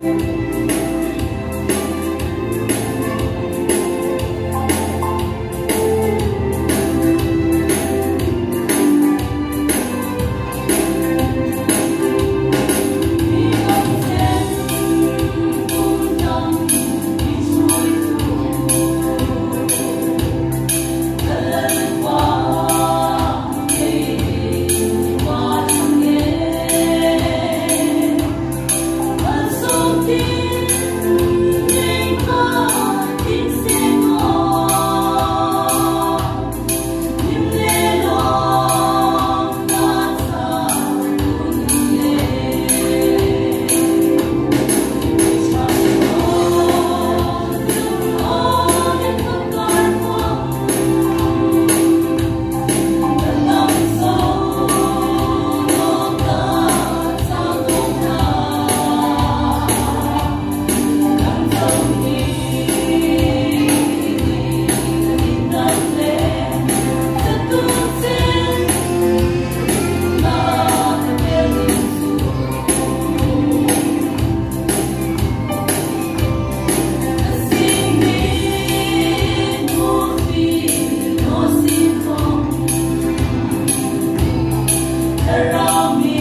you around me.